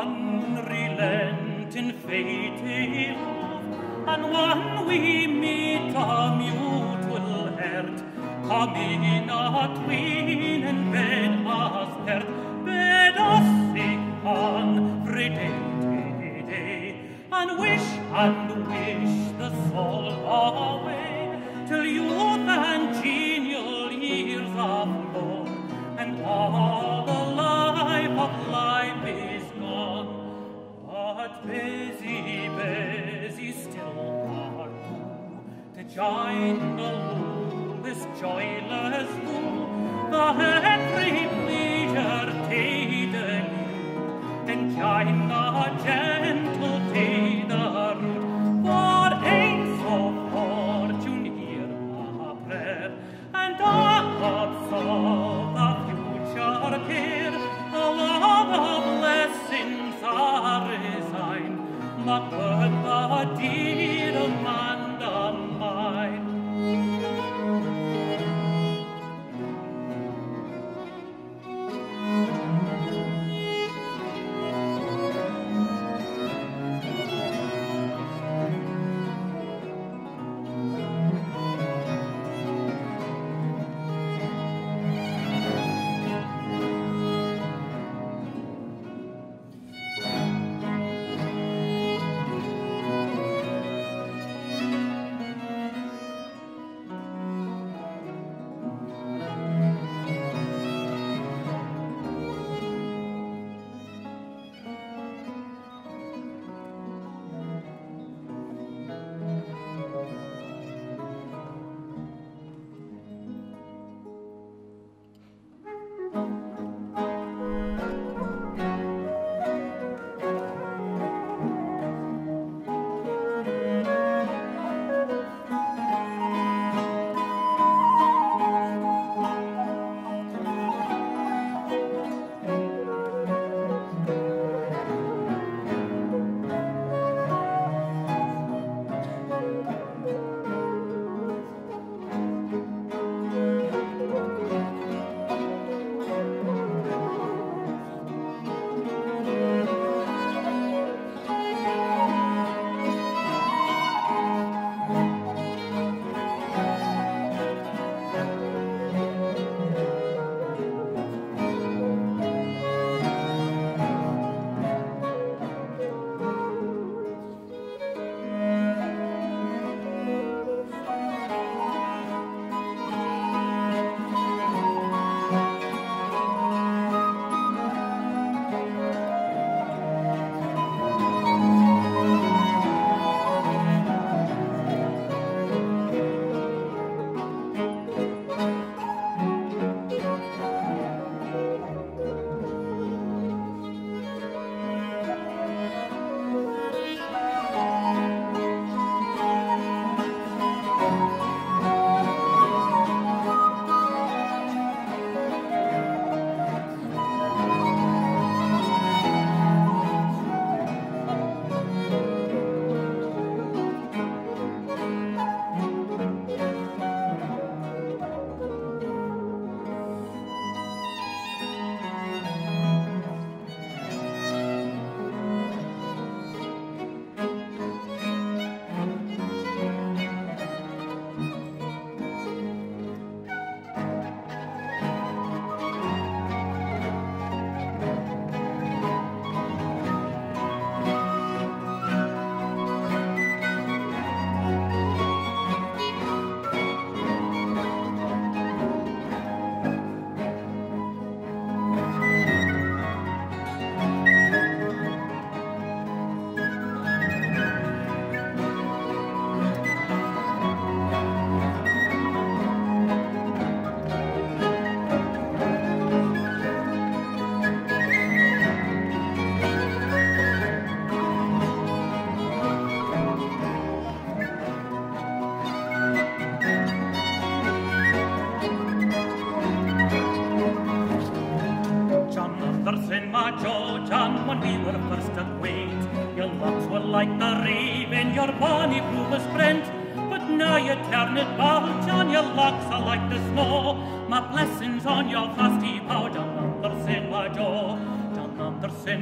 unrelenting fate of, and when we meet a mutual hurt, coming not we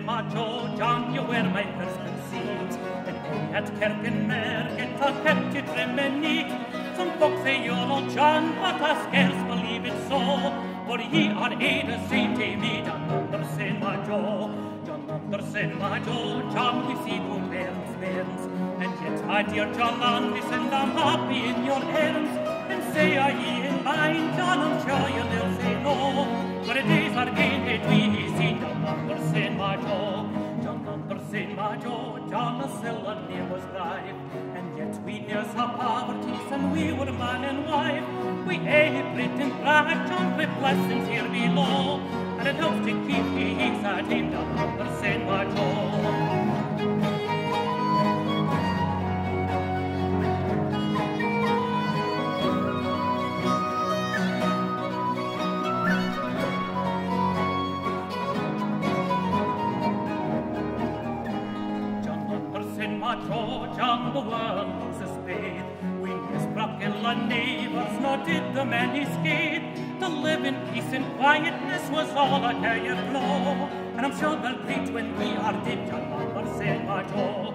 St. Majo, John, you were my first conceit. And I at Kirkenmer, get a kept it neat. Some folks say you're old John, but I scarce believe it so. For ye are a saint under St. Majo. John under St. Majo, John, we see no bairns, bairns. And yet, my dear John, listen, I'm happy in your hands. And say, are ye in mine, John, I'm sure you will say no. For the days are gay, that we see John. Majo. Under St. Majo, John, a silver name was rife. And yet we near some poverty, and we were man and wife. We ate bread and brag, John, with blessings here below. And it helps to keep at him down the man escape. To live in peace and quietness was all a carrier blow. And I'm sure they'll greet when we are dead, John, under Saint Majo.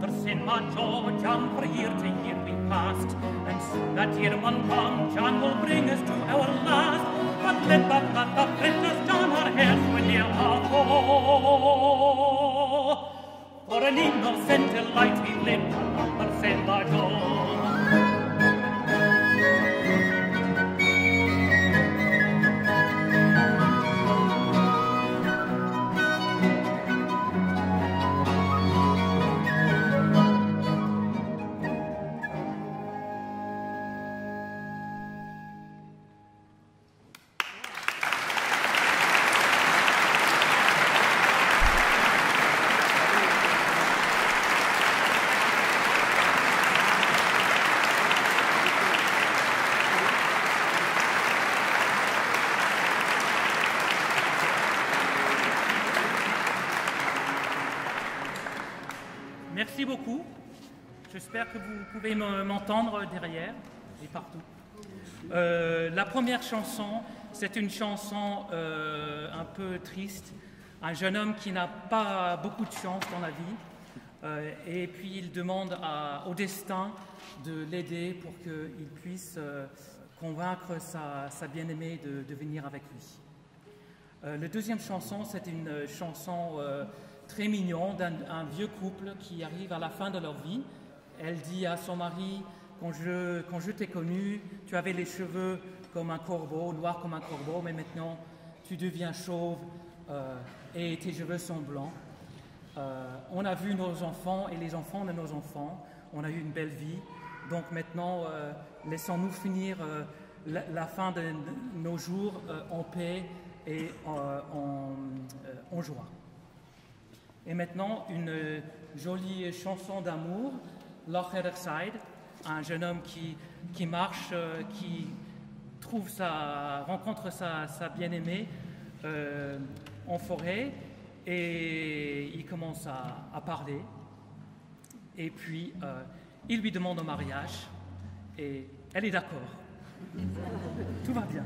Under Saint Majo, John, for year to year we passed. And soon that year one come, John will bring us to our last. But let the blood of printers, John, our heads when near our foe. For an innocent light we live under Saint Majo. Merci J'espère que vous pouvez m'entendre derrière et partout. Euh, la première chanson, c'est une chanson euh, un peu triste. Un jeune homme qui n'a pas beaucoup de chance dans la vie. Euh, et puis il demande au destin de l'aider pour qu'il puisse convaincre sa, bien-aimée de, de, venir avec lui. La deuxième chanson, c'est une chanson très mignon d'un vieux couple qui arrive à la fin de leur vie. Elle dit à son mari, quand je, quand je t'ai connu, tu avais les cheveux comme un corbeau, noir comme un corbeau, mais maintenant tu deviens chauve euh, et tes cheveux sont blancs. Euh, on a vu nos enfants et les enfants de nos enfants. On a eu une belle vie. Donc maintenant, euh, laissons-nous finir la, fin de nos jours en paix et en joie. Et maintenant, une jolie chanson d'amour, Locher Side, un jeune homme qui, marche, euh, qui trouve sa, rencontre sa, bien-aimée euh, en forêt et il commence à, parler. Et puis, euh, il lui demande au mariage et elle est d'accord. Tout va bien.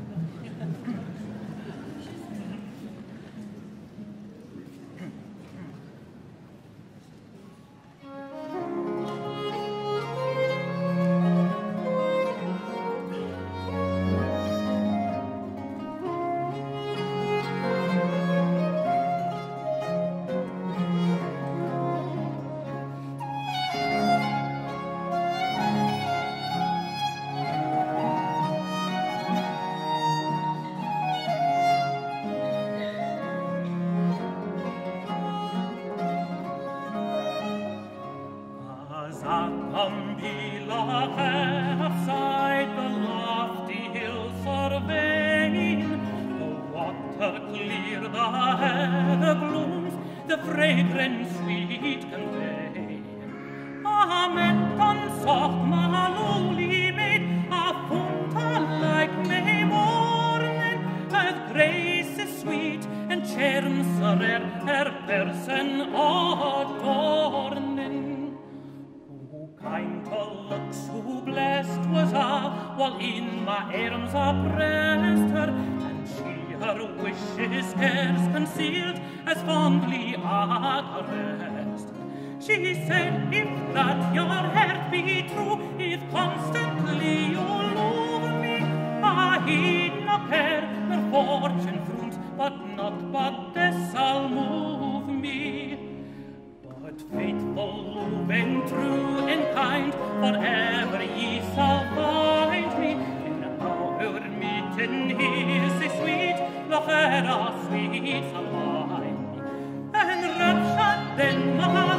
sweet and Chermserer Herbersen adornen. O kindle looks who blessed was I, while in my arms I pressed her, and she her wishes scarce concealed, as fondly addressed. She said, if that your heart be true, if constantly you love me, I heed not care, nor fortune through but not but this shall move me. But faithful love and true and kind, forever ye shall find me, in our meeting the sweet, the fair sweet me. And raptured then my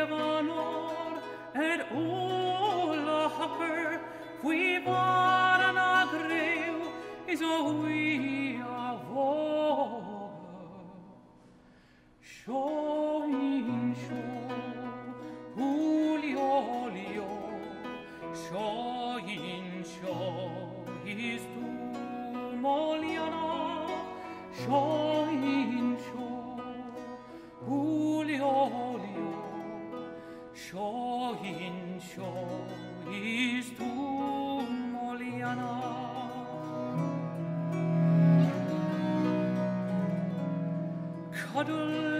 of honor et ulla we qui varna greu is a we avo show in show ulio show in show is tu moliana show Shoin sho is tu moliana. Cuddle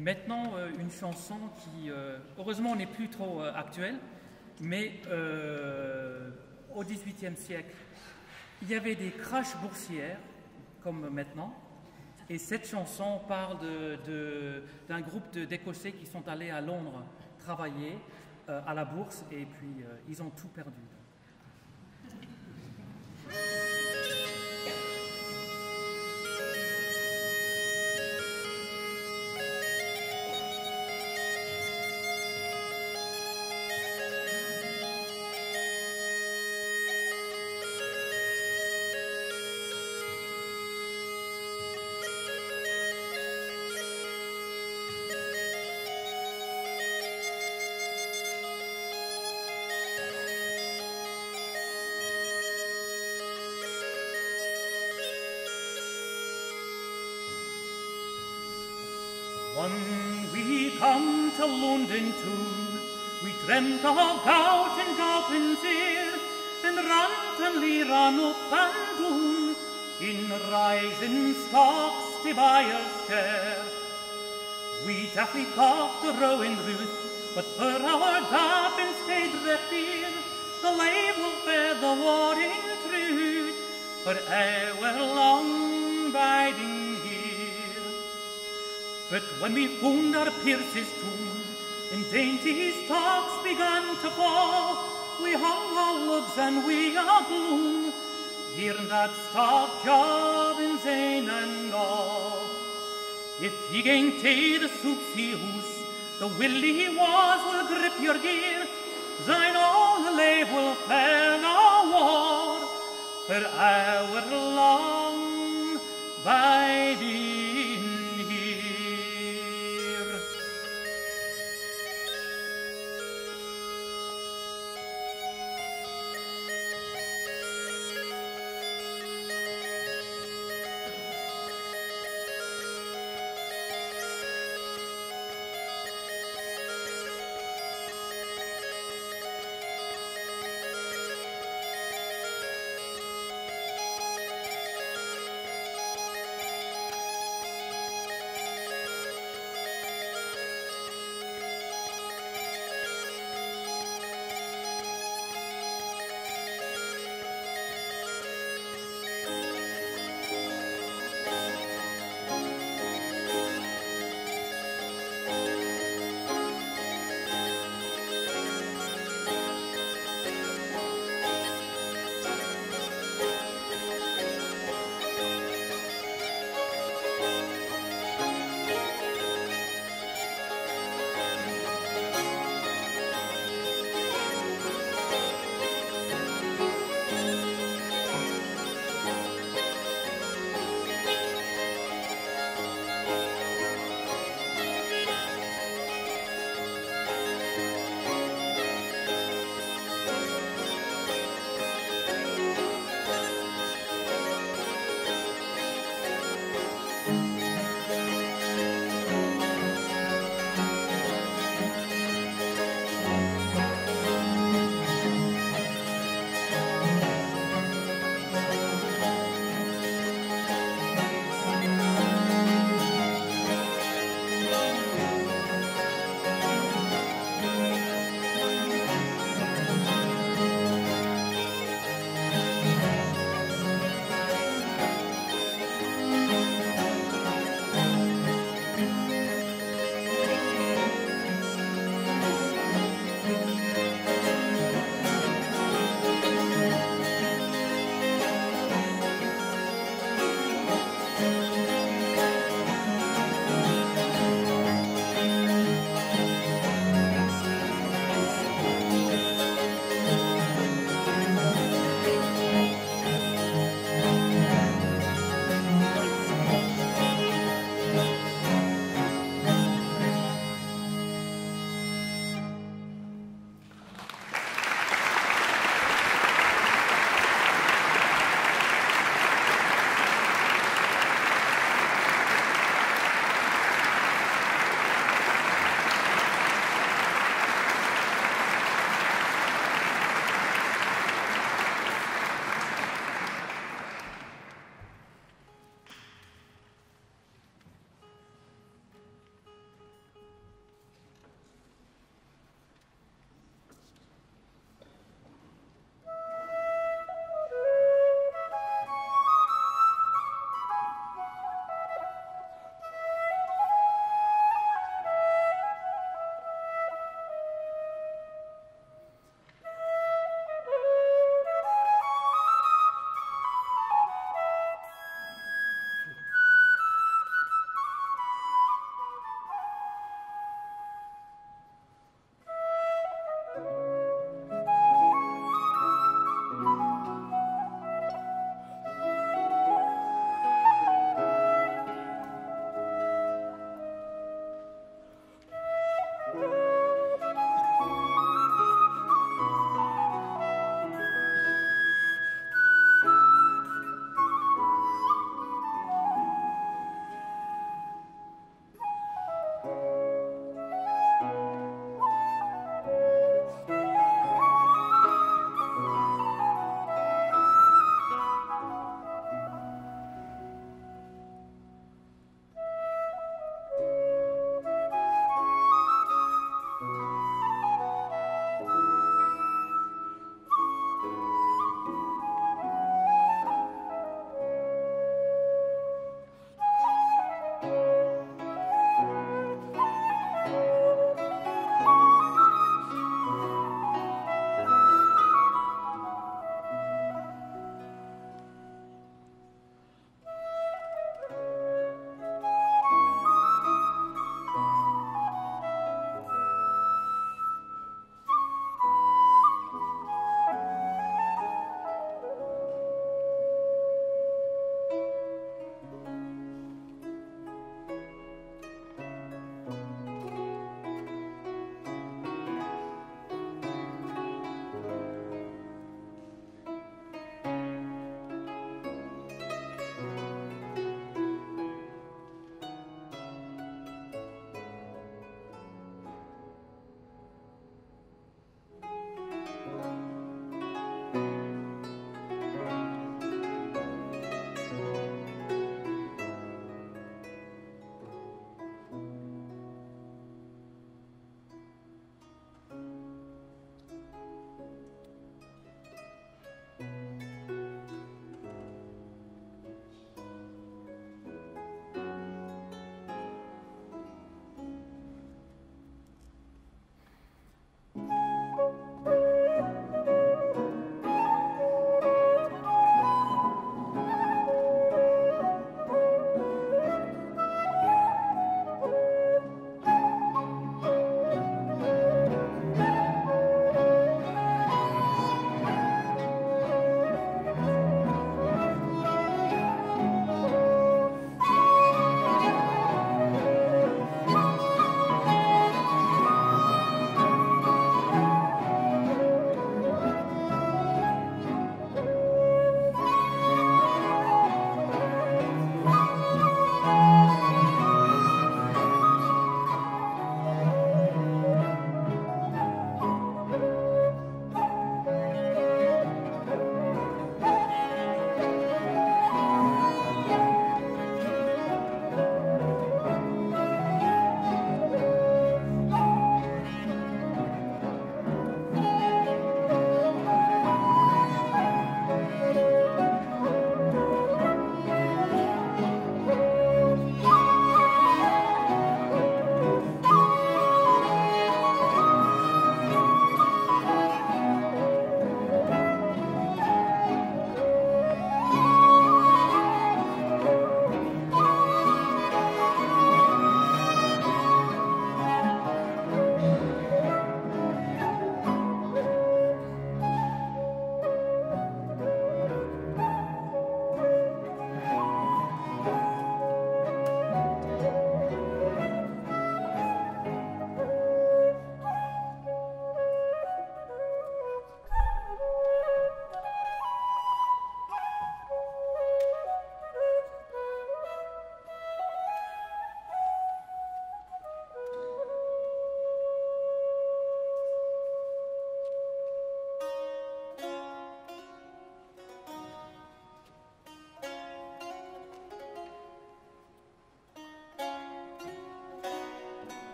Maintenant, euh, une chanson qui, euh, heureusement, n'est plus trop euh, actuelle, mais au XVIIIe siècle, il y avait des crashs boursières, comme maintenant, et cette chanson parle d'un groupe d'Écossais qui sont allés à Londres travailler à la bourse, et puis ils ont tout perdu. To London town, we dreamt of gout and here, and randomly ran up and down, in rising stocks to buy us care. We daffy got the rowing Ruth, but for our daffin stayed repeat, the lave will bear the war in truth, for our long biding here. but when we found our Pierce's tomb, dainty stalks began to fall, we hung our lugs and we our gloom, hearing that stock job in Zane and all. If ye gain to the soupsy hoose, the willy was will grip your gear, thine own lave will fare no war, for our long by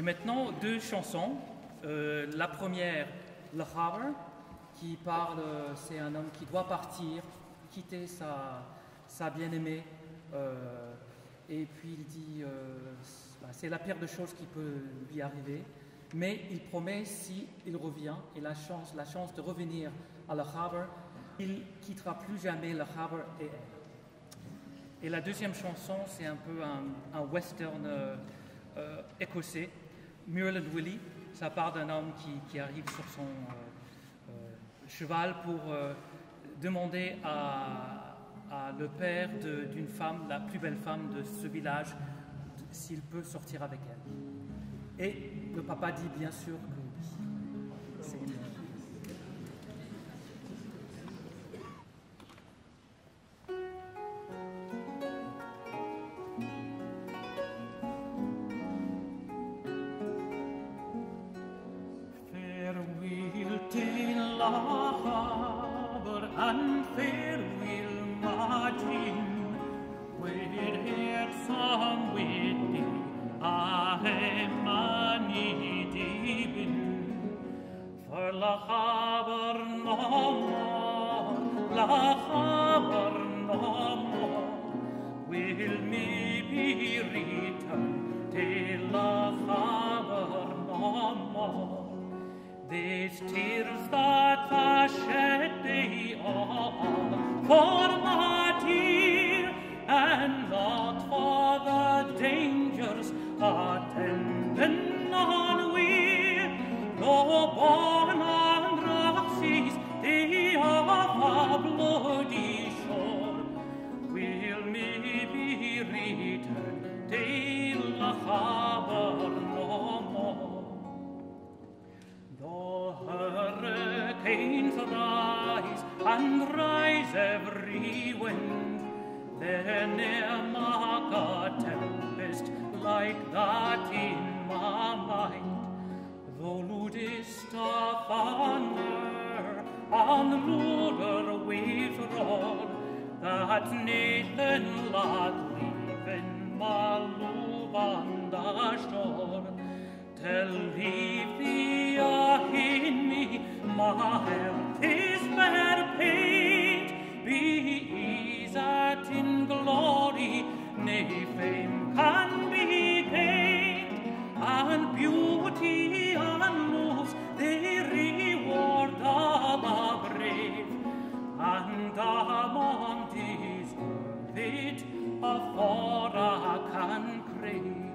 Et maintenant, deux chansons. Euh, la première, Le Havre, qui parle, c'est un homme qui doit partir, quitter sa, sa bien-aimée. euh, et puis il dit, euh, bah, c'est la pire des choses qui peut lui arriver. Mais il promet, si il revient, et la chance, la chance de revenir à Le Havre, il quittera plus jamais Le Havre et elle. Et la deuxième chanson, c'est un peu un, un western euh, euh, écossais, Muirland Willie. Ça part d'un homme qui, arrive sur son euh, euh, cheval pour euh, demander à, à le père d'une femme, la plus belle femme de ce village, s'il peut sortir avec elle. Et le papa dit bien sûr for my dear, and there ne'er mark a tempest like that in my mind. Though ludist of thunder on the ruder waves roar, that Nathan lad leaving Malub on the shore. Tell thee in me, my health is fair paid, be ease at in glory, nay fame can be paid, and beauty and moves they reward the brave, and among deserve it afore I can crave.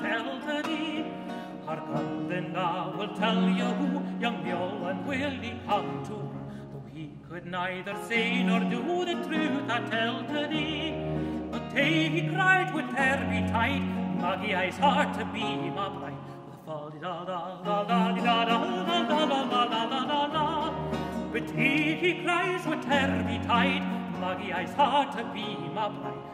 tell to thee. Hark then I will tell you who young Biol and Willie come to. Though he could neither say nor do the truth, I tell to thee. But hey, he cried, would there be tight, Maggie I's heart to be my blight. But he, he cries, would there be tight, Maggie I's heart to be my blight.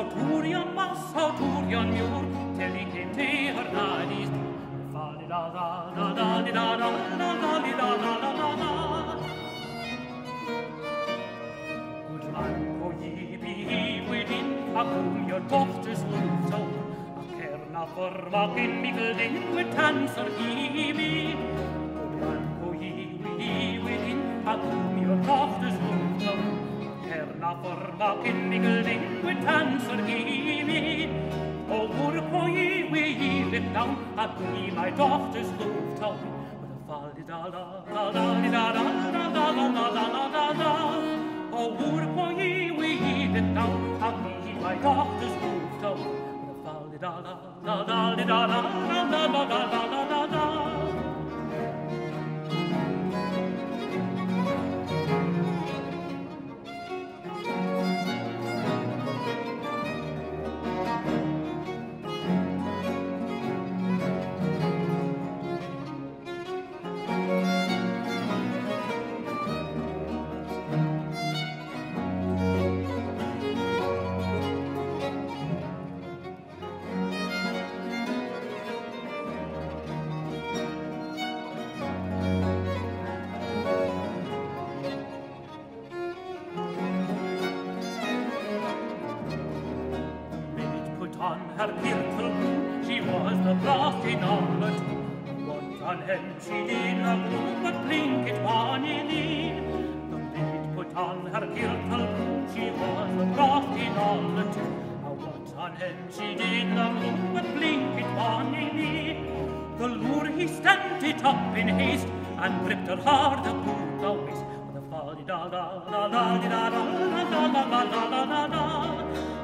Auturian mas, auturian mur, telicente hernanis. Fa li da da da da li da da da la la la la la la la Gut manco ibi ividin, acum your tochtes unto, a cerna forma in migel den mit tanzer ibi. Da da da da da da da da da da da da da. get it up in haste and gripped her hard about the waist with a fa-di-da-da, da da da da da da da da da da da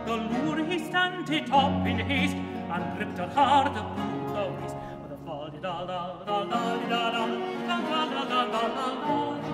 The lure he stand it up in haste and gripped her hard about the waist with a fa-di-da-da-da-da-di-da-da-da-da-da-da-da-da-da.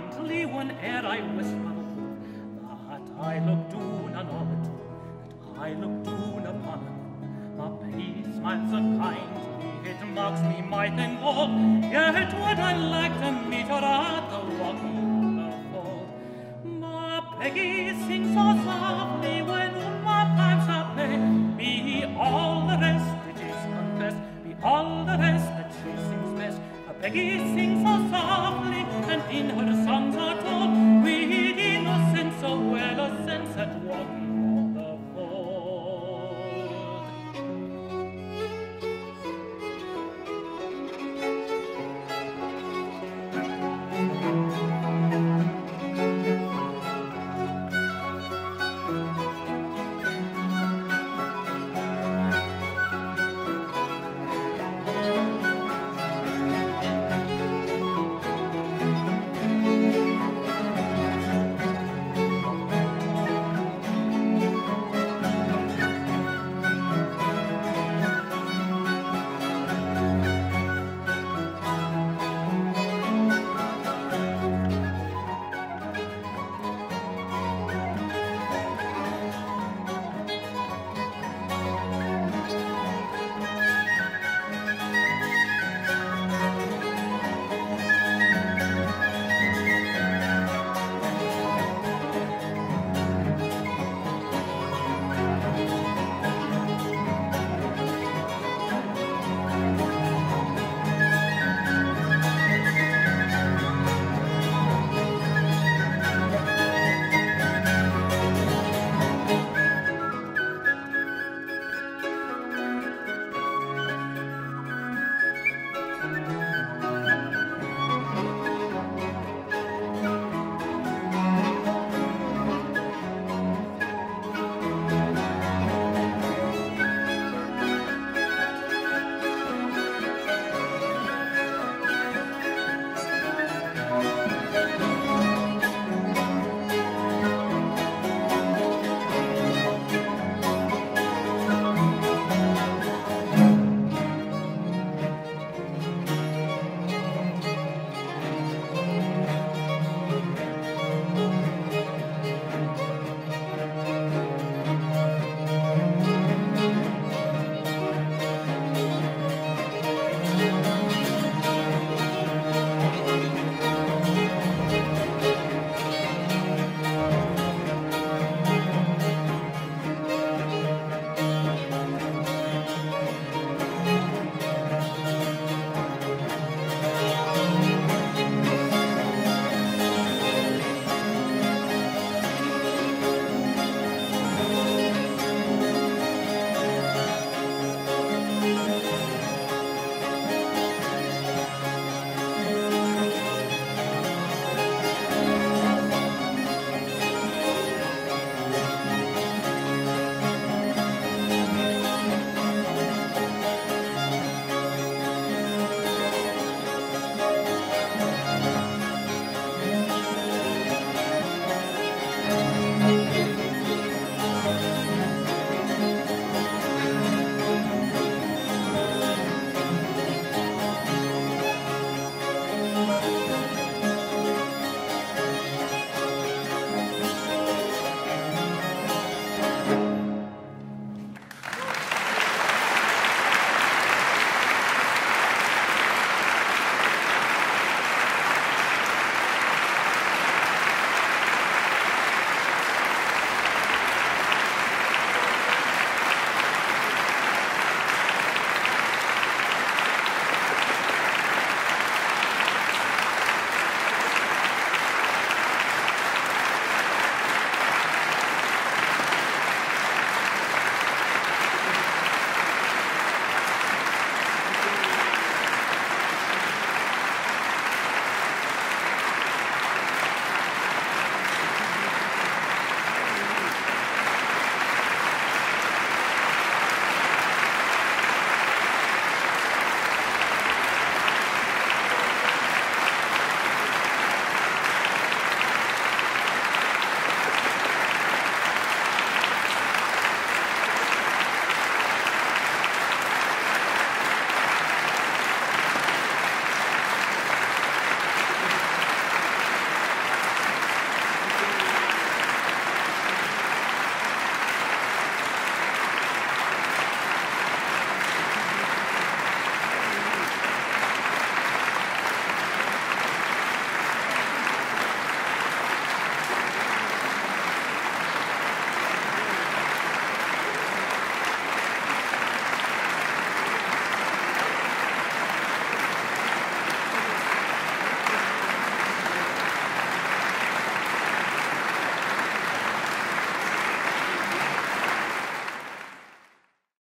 kindly whene'er I whisper, that I look doon on it, that I look doon upon it. My peace smiles so kindly, it marks me might and woe, yet would I like to meet her eyes.